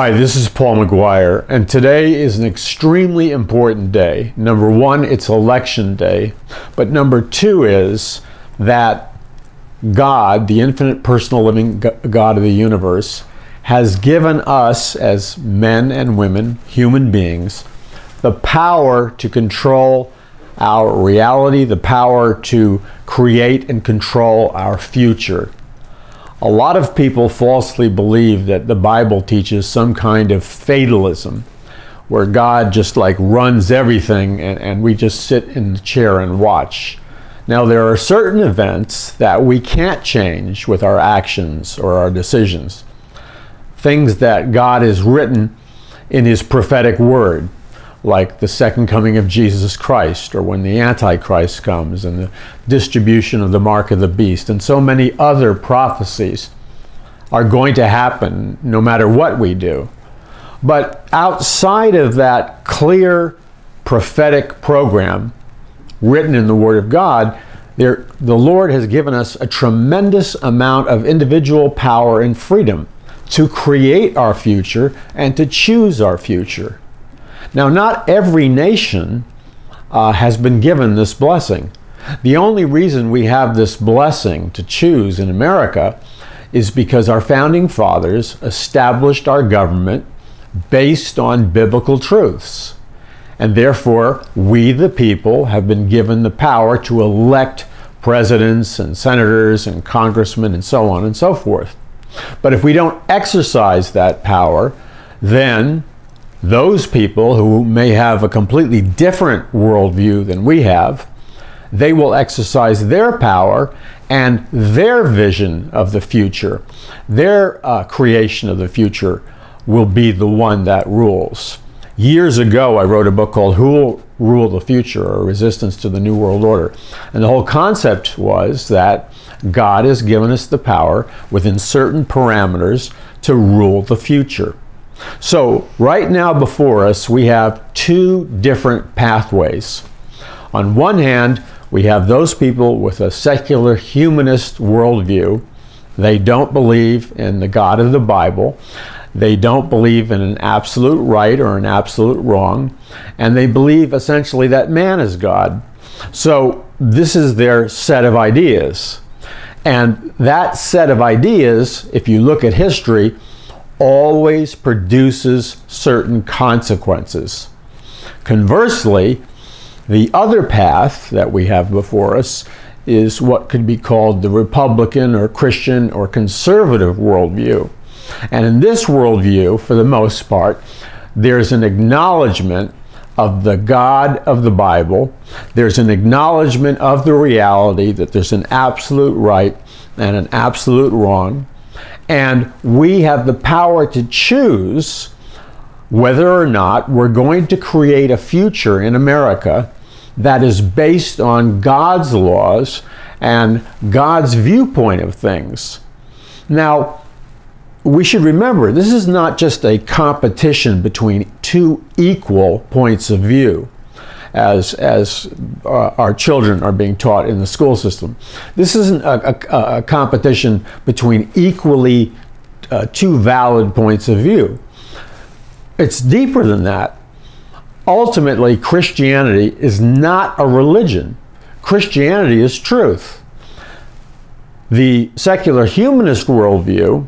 Hi, this is Paul McGuire, and today is an extremely important day. Number one, it's election day, but number two is that God, the infinite personal living God of the universe, has given us as men and women, human beings, the power to control our reality, the power to create and control our future. A lot of people falsely believe that the Bible teaches some kind of fatalism where God just like runs everything and, and we just sit in the chair and watch. Now, there are certain events that we can't change with our actions or our decisions. Things that God has written in His prophetic word like the second coming of Jesus Christ, or when the Antichrist comes, and the distribution of the mark of the beast, and so many other prophecies are going to happen no matter what we do. But outside of that clear prophetic program written in the Word of God, there, the Lord has given us a tremendous amount of individual power and freedom to create our future and to choose our future. Now, not every nation uh, has been given this blessing. The only reason we have this blessing to choose in America is because our founding fathers established our government based on biblical truths. And therefore, we, the people, have been given the power to elect presidents and senators and congressmen and so on and so forth. But if we don't exercise that power, then those people who may have a completely different worldview than we have, they will exercise their power and their vision of the future, their uh, creation of the future will be the one that rules. Years ago, I wrote a book called Who Will Rule the Future or Resistance to the New World Order. And the whole concept was that God has given us the power within certain parameters to rule the future. So, right now before us, we have two different pathways. On one hand, we have those people with a secular humanist worldview. They don't believe in the God of the Bible. They don't believe in an absolute right or an absolute wrong. And they believe essentially that man is God. So, this is their set of ideas. And that set of ideas, if you look at history, always produces certain consequences. Conversely, the other path that we have before us is what could be called the Republican or Christian or conservative worldview. And in this worldview, for the most part, there's an acknowledgement of the God of the Bible. There's an acknowledgement of the reality that there's an absolute right and an absolute wrong. And we have the power to choose whether or not we're going to create a future in America that is based on God's laws and God's viewpoint of things. Now, we should remember this is not just a competition between two equal points of view as, as uh, our children are being taught in the school system. This isn't a, a, a competition between equally uh, two valid points of view. It's deeper than that. Ultimately, Christianity is not a religion. Christianity is truth. The secular humanist worldview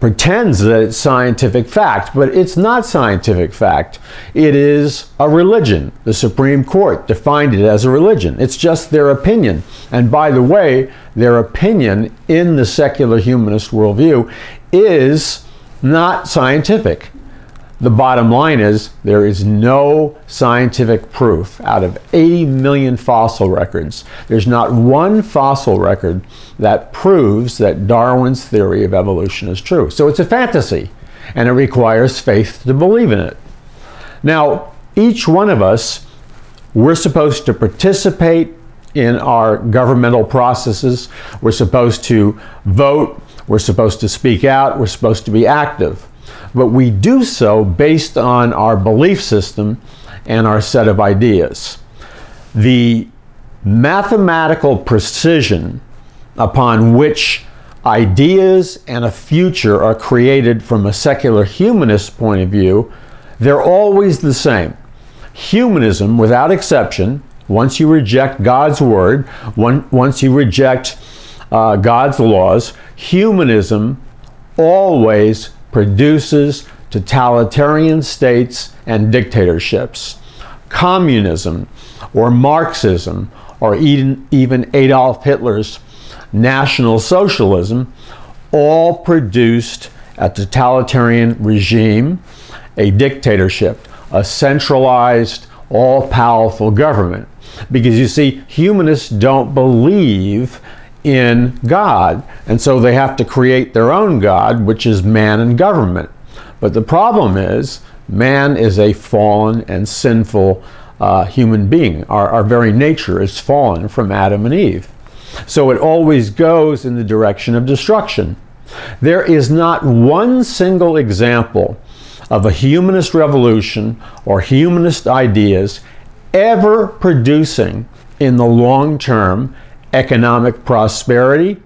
pretends that it's scientific fact, but it's not scientific fact. It is a religion. The Supreme Court defined it as a religion. It's just their opinion. And by the way, their opinion in the secular humanist worldview is not scientific. The bottom line is there is no scientific proof out of 80 million fossil records. There's not one fossil record that proves that Darwin's theory of evolution is true. So it's a fantasy, and it requires faith to believe in it. Now, each one of us, we're supposed to participate in our governmental processes. We're supposed to vote. We're supposed to speak out. We're supposed to be active but we do so based on our belief system and our set of ideas. The mathematical precision upon which ideas and a future are created from a secular humanist point of view, they're always the same. Humanism, without exception, once you reject God's word, one, once you reject uh, God's laws, humanism always produces totalitarian states and dictatorships. Communism or Marxism or even, even Adolf Hitler's National Socialism all produced a totalitarian regime, a dictatorship, a centralized, all powerful government. Because you see, humanists don't believe in God, and so they have to create their own God, which is man and government. But the problem is, man is a fallen and sinful uh, human being. Our, our very nature is fallen from Adam and Eve. So it always goes in the direction of destruction. There is not one single example of a humanist revolution or humanist ideas ever producing in the long term economic prosperity,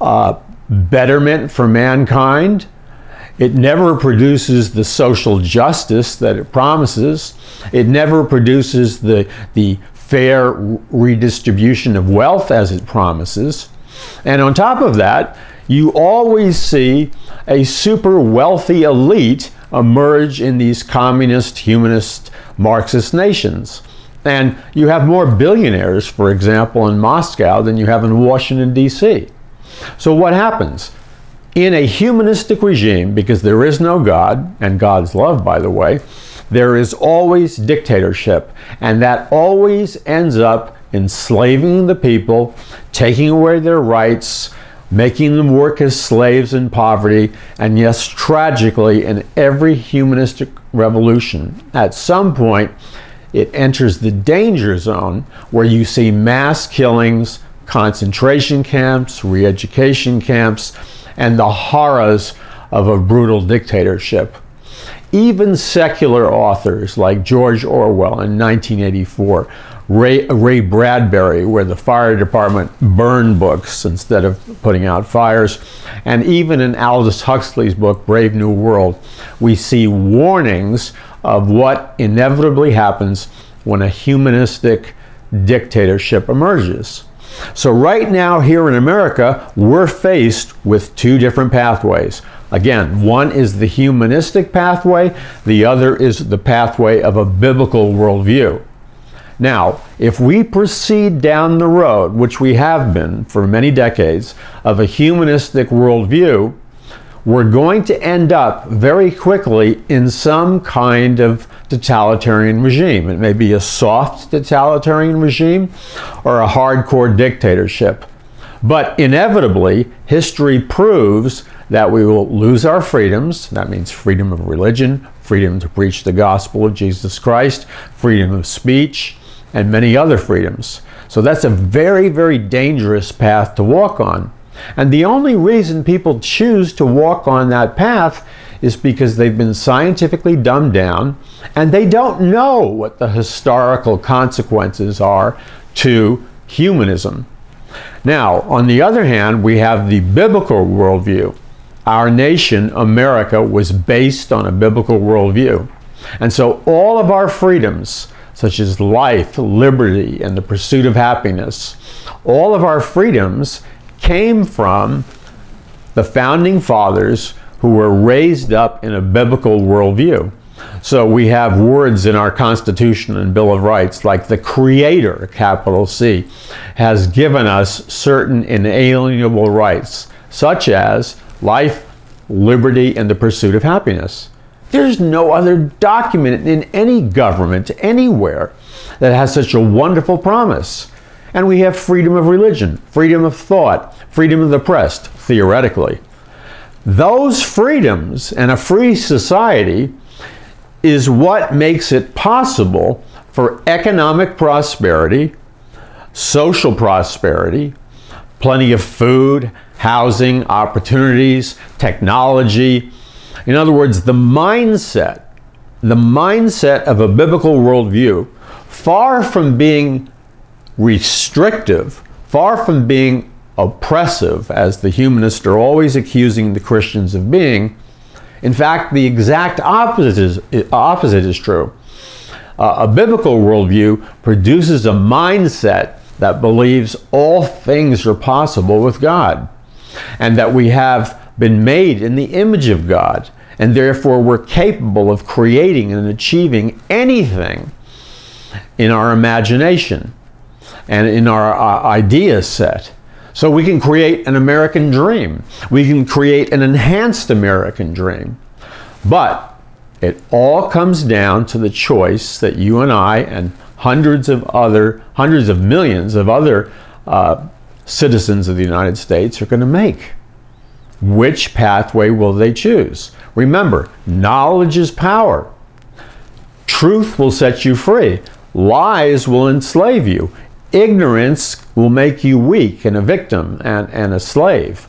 uh, betterment for mankind. It never produces the social justice that it promises. It never produces the, the fair redistribution of wealth as it promises. And on top of that, you always see a super wealthy elite emerge in these communist, humanist, Marxist nations. And you have more billionaires, for example, in Moscow than you have in Washington, D.C. So what happens? In a humanistic regime, because there is no God, and God's love, by the way, there is always dictatorship. And that always ends up enslaving the people, taking away their rights, making them work as slaves in poverty, and yes, tragically, in every humanistic revolution, at some point, it enters the danger zone where you see mass killings, concentration camps, re education camps, and the horrors of a brutal dictatorship. Even secular authors like George Orwell in 1984, Ray, Ray, Bradbury, where the fire department burned books instead of putting out fires, and even in Aldous Huxley's book, Brave New World, we see warnings of what inevitably happens when a humanistic dictatorship emerges. So, right now, here in America, we're faced with two different pathways. Again, one is the humanistic pathway, the other is the pathway of a biblical worldview. Now, if we proceed down the road, which we have been for many decades, of a humanistic worldview, we're going to end up very quickly in some kind of totalitarian regime. It may be a soft totalitarian regime or a hardcore dictatorship. But inevitably, history proves that we will lose our freedoms. That means freedom of religion, freedom to preach the gospel of Jesus Christ, freedom of speech, and many other freedoms. So that's a very, very dangerous path to walk on. And the only reason people choose to walk on that path is because they've been scientifically dumbed down and they don't know what the historical consequences are to humanism. Now, on the other hand, we have the biblical worldview. Our nation, America, was based on a biblical worldview. And so all of our freedoms, such as life, liberty, and the pursuit of happiness, all of our freedoms came from the founding fathers who were raised up in a biblical worldview. So we have words in our Constitution and Bill of Rights like the Creator, capital C, has given us certain inalienable rights, such as life, liberty, and the pursuit of happiness. There's no other document in any government anywhere that has such a wonderful promise. And we have freedom of religion, freedom of thought, freedom of the press, theoretically. Those freedoms and a free society is what makes it possible for economic prosperity, social prosperity, plenty of food, housing, opportunities, technology. In other words, the mindset, the mindset of a biblical worldview, far from being restrictive, far from being oppressive as the humanists are always accusing the Christians of being. In fact, the exact opposite is, opposite is true. Uh, a biblical worldview produces a mindset that believes all things are possible with God and that we have been made in the image of God and therefore we're capable of creating and achieving anything in our imagination and in our idea set. So we can create an American dream. We can create an enhanced American dream. But it all comes down to the choice that you and I and hundreds of other, hundreds of millions of other uh, citizens of the United States are going to make. Which pathway will they choose? Remember, knowledge is power. Truth will set you free. Lies will enslave you. Ignorance will make you weak and a victim and, and a slave.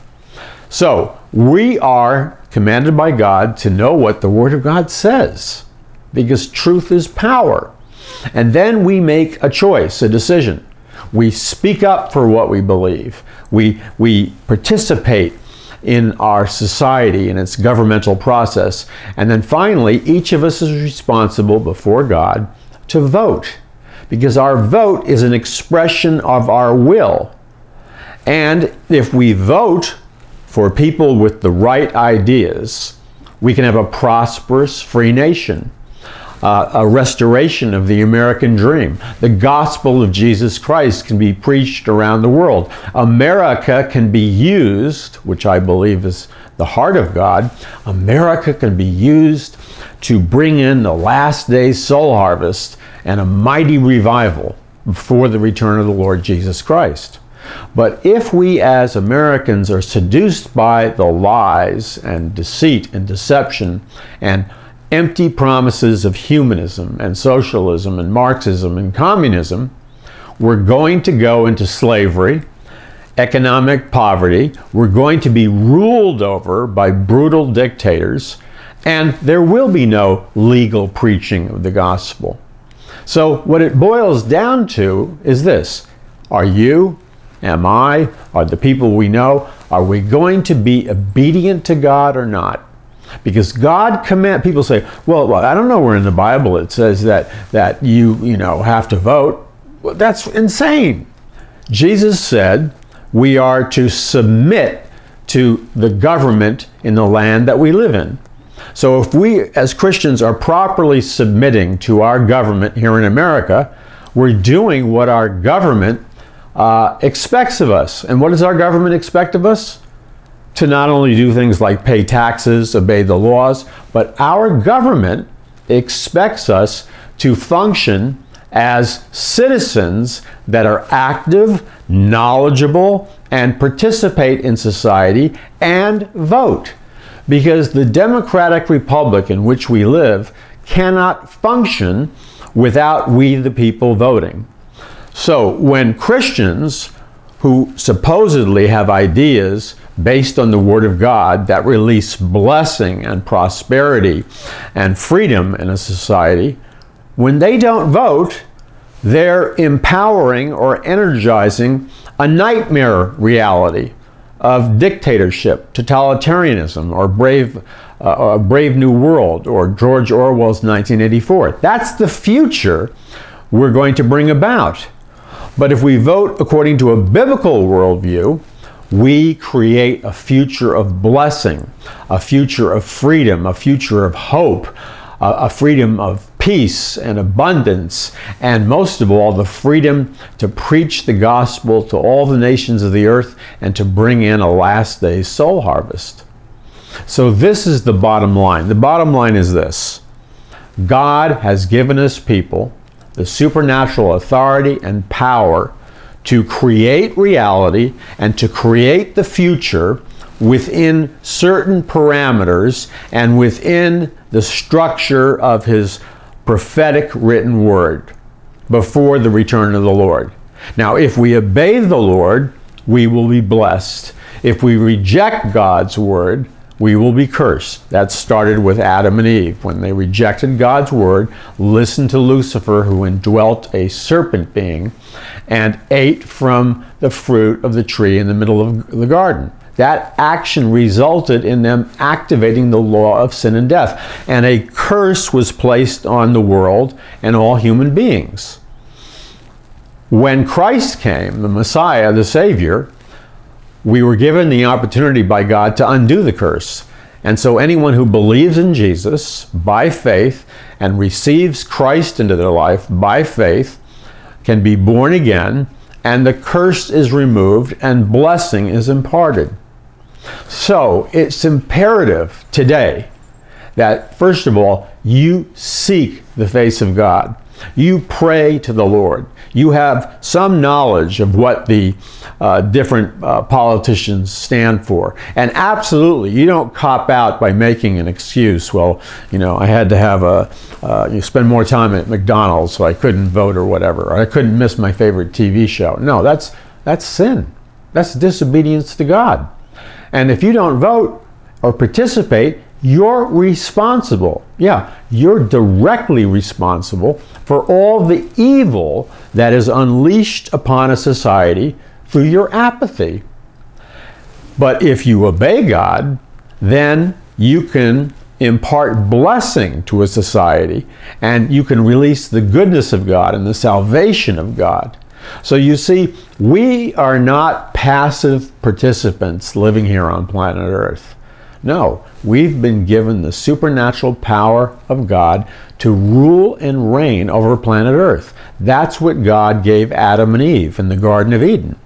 So, we are commanded by God to know what the Word of God says because truth is power. And then we make a choice, a decision. We speak up for what we believe. We, we participate in our society and its governmental process. And then finally, each of us is responsible before God to vote because our vote is an expression of our will. And if we vote for people with the right ideas, we can have a prosperous, free nation. Uh, a restoration of the American dream. The gospel of Jesus Christ can be preached around the world. America can be used, which I believe is the heart of God, America can be used to bring in the last days soul harvest and a mighty revival before the return of the Lord Jesus Christ. But if we as Americans are seduced by the lies and deceit and deception and empty promises of humanism and socialism and Marxism and communism, we're going to go into slavery, economic poverty, we're going to be ruled over by brutal dictators, and there will be no legal preaching of the gospel. So, what it boils down to is this Are you, am I, are the people we know, are we going to be obedient to God or not? Because God command people say, well, I don't know where in the Bible it says that that you you know have to vote. Well, that's insane. Jesus said we are to submit to the government in the land that we live in. So if we as Christians are properly submitting to our government here in America, we're doing what our government uh, expects of us. And what does our government expect of us? To not only do things like pay taxes, obey the laws, but our government expects us to function as citizens that are active, knowledgeable, and participate in society and vote because the democratic republic in which we live cannot function without we the people voting. So when Christians who supposedly have ideas based on the Word of God that release blessing and prosperity and freedom in a society, when they don't vote, they're empowering or energizing a nightmare reality of dictatorship, totalitarianism, or brave, uh, a brave new world, or George Orwell's 1984. That's the future we're going to bring about. But if we vote according to a biblical worldview, we create a future of blessing, a future of freedom, a future of hope, a freedom of peace and abundance, and most of all, the freedom to preach the gospel to all the nations of the earth and to bring in a last day soul harvest. So, this is the bottom line. The bottom line is this God has given us people the supernatural authority and power to create reality and to create the future within certain parameters and within the structure of His prophetic written word before the return of the Lord. Now, if we obey the Lord, we will be blessed. If we reject God's word, we will be cursed. That started with Adam and Eve when they rejected God's word, listened to Lucifer, who indwelt a serpent being, and ate from the fruit of the tree in the middle of the garden. That action resulted in them activating the law of sin and death, and a curse was placed on the world and all human beings. When Christ came, the Messiah, the Savior, we were given the opportunity by God to undo the curse. And so anyone who believes in Jesus by faith and receives Christ into their life by faith can be born again, and the curse is removed and blessing is imparted. So it's imperative today that, first of all, you seek the face of God. You pray to the Lord. You have some knowledge of what the uh, different uh, politicians stand for. And absolutely, you don't cop out by making an excuse. Well, you know, I had to have a, uh, you spend more time at McDonald's, so I couldn't vote or whatever. Or I couldn't miss my favorite TV show. No, that's, that's sin. That's disobedience to God. And if you don't vote or participate, you're responsible. Yeah, you're directly responsible for all the evil that is unleashed upon a society through your apathy. But if you obey God, then you can impart blessing to a society and you can release the goodness of God and the salvation of God. So you see, we are not passive participants living here on planet Earth. No, we've been given the supernatural power of God to rule and reign over planet Earth. That's what God gave Adam and Eve in the Garden of Eden.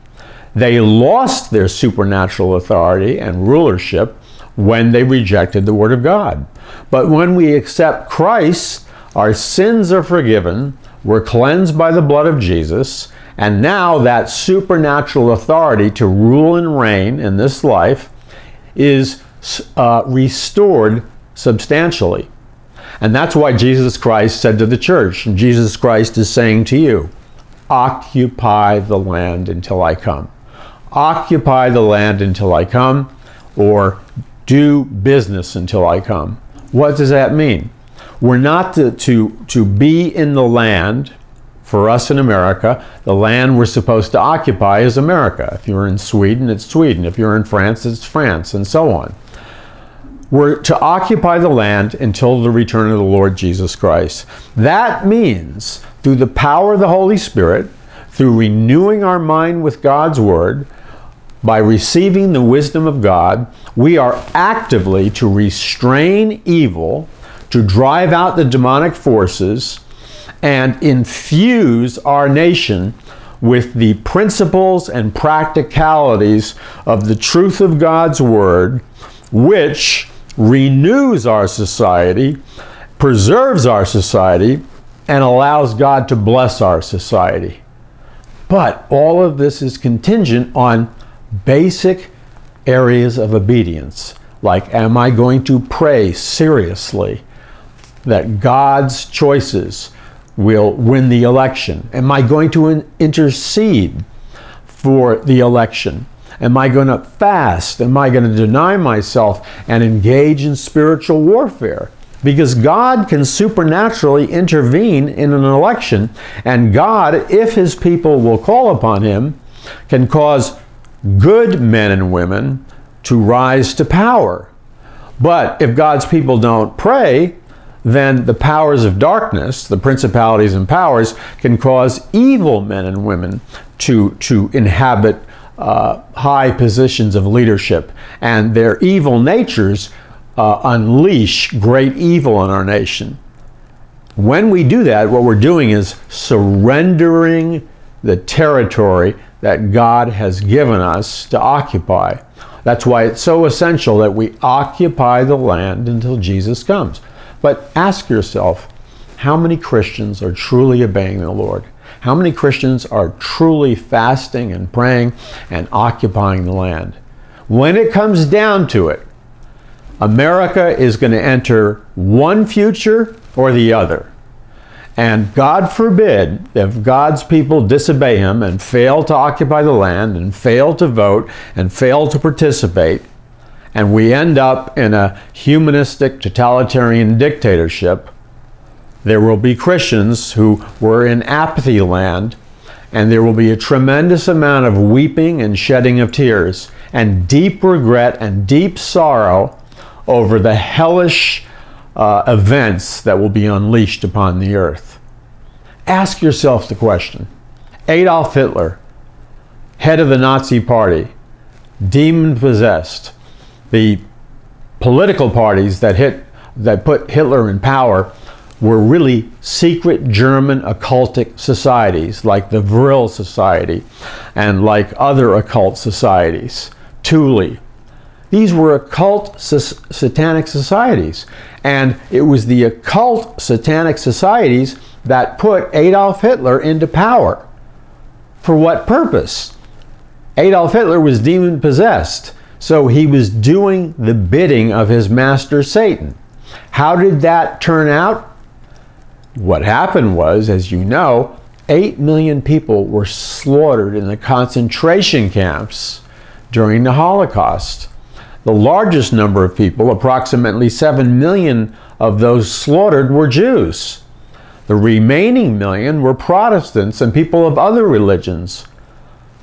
They lost their supernatural authority and rulership when they rejected the Word of God. But when we accept Christ, our sins are forgiven, we're cleansed by the blood of Jesus, and now that supernatural authority to rule and reign in this life is uh, restored substantially. And that's why Jesus Christ said to the church, and Jesus Christ is saying to you, occupy the land until I come. Occupy the land until I come, or do business until I come. What does that mean? We're not to, to, to be in the land for us in America, the land we're supposed to occupy is America. If you're in Sweden, it's Sweden. If you're in France, it's France, and so on. We're to occupy the land until the return of the Lord Jesus Christ. That means through the power of the Holy Spirit, through renewing our mind with God's Word, by receiving the wisdom of God, we are actively to restrain evil, to drive out the demonic forces, and infuse our nation with the principles and practicalities of the truth of God's Word, which renews our society, preserves our society, and allows God to bless our society. But all of this is contingent on basic areas of obedience. Like, am I going to pray seriously that God's choices will win the election? Am I going to intercede for the election? Am I going to fast? Am I going to deny myself and engage in spiritual warfare? Because God can supernaturally intervene in an election, and God, if His people will call upon Him, can cause good men and women to rise to power. But if God's people don't pray, then the powers of darkness, the principalities and powers, can cause evil men and women to, to inhabit uh, high positions of leadership. And their evil natures uh, unleash great evil in our nation. When we do that, what we're doing is surrendering the territory that God has given us to occupy. That's why it's so essential that we occupy the land until Jesus comes. But ask yourself, how many Christians are truly obeying the Lord? How many Christians are truly fasting and praying and occupying the land? When it comes down to it, America is going to enter one future or the other. And God forbid if God's people disobey Him and fail to occupy the land and fail to vote and fail to participate, and we end up in a humanistic totalitarian dictatorship, there will be Christians who were in apathy land, and there will be a tremendous amount of weeping and shedding of tears, and deep regret and deep sorrow over the hellish uh, events that will be unleashed upon the earth. Ask yourself the question Adolf Hitler, head of the Nazi Party, demon possessed, the political parties that hit that put Hitler in power were really secret German occultic societies like the Vril Society and like other occult societies, Thule. These were occult satanic societies. And it was the occult satanic societies that put Adolf Hitler into power. For what purpose? Adolf Hitler was demon possessed. So he was doing the bidding of his master Satan. How did that turn out? What happened was, as you know, 8 million people were slaughtered in the concentration camps during the Holocaust. The largest number of people, approximately 7 million of those slaughtered, were Jews. The remaining million were Protestants and people of other religions.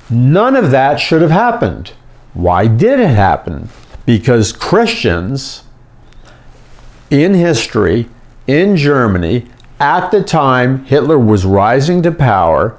None of that should have happened. Why did it happen? Because Christians in history, in Germany, at the time Hitler was rising to power,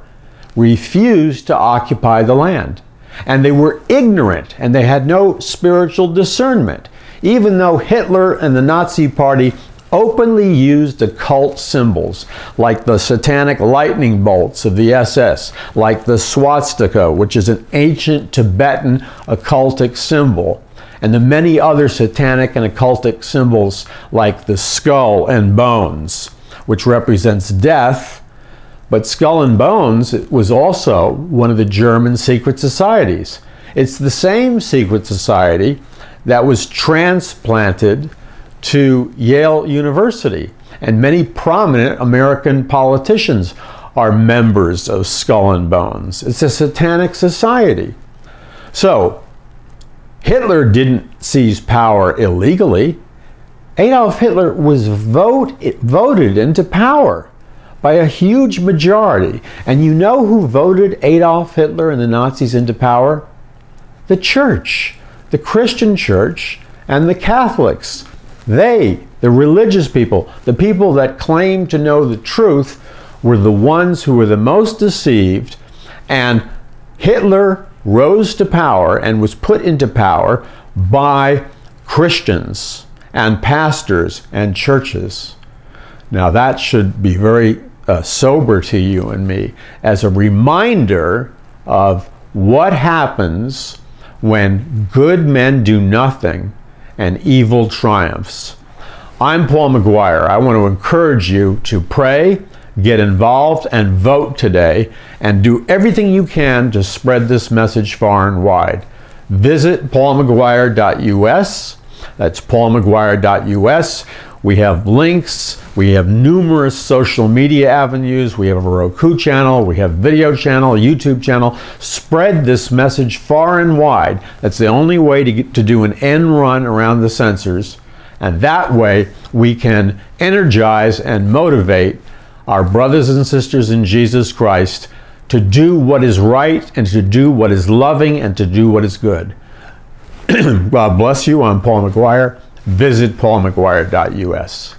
refused to occupy the land. And they were ignorant and they had no spiritual discernment. Even though Hitler and the Nazi Party openly used occult symbols like the satanic lightning bolts of the SS, like the swastika, which is an ancient Tibetan occultic symbol, and the many other satanic and occultic symbols like the skull and bones, which represents death. But Skull and Bones was also one of the German secret societies. It's the same secret society that was transplanted to Yale University. And many prominent American politicians are members of Skull and Bones. It's a satanic society. So, Hitler didn't seize power illegally. Adolf Hitler was vote, voted into power by a huge majority. And you know who voted Adolf Hitler and the Nazis into power? The church, the Christian church, and the Catholics. They, the religious people, the people that claim to know the truth, were the ones who were the most deceived. And Hitler rose to power and was put into power by Christians and pastors and churches. Now, that should be very uh, sober to you and me as a reminder of what happens when good men do nothing and evil triumphs. I'm Paul McGuire. I want to encourage you to pray, get involved, and vote today, and do everything you can to spread this message far and wide. Visit paulmcguire.us. That's paulmcguire.us. We have links. We have numerous social media avenues. We have a Roku channel. We have video channel, YouTube channel. Spread this message far and wide. That's the only way to, get, to do an end run around the censors. And that way we can energize and motivate our brothers and sisters in Jesus Christ to do what is right and to do what is loving and to do what is good. God bless you. I'm Paul McGuire visit paulmcguire.us.